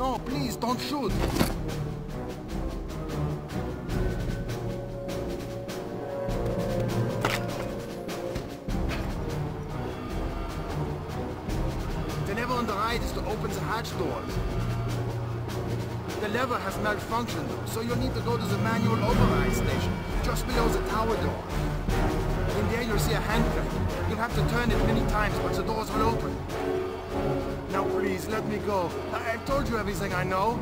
No, please, don't shoot. The lever on the right is to open the hatch doors. The lever has malfunctioned, so you'll need to go to the manual override station, just below the tower door. In there you'll see a handbrake. You'll have to turn it many times, but the doors will open. Please, let me go. I- I've told you everything I know.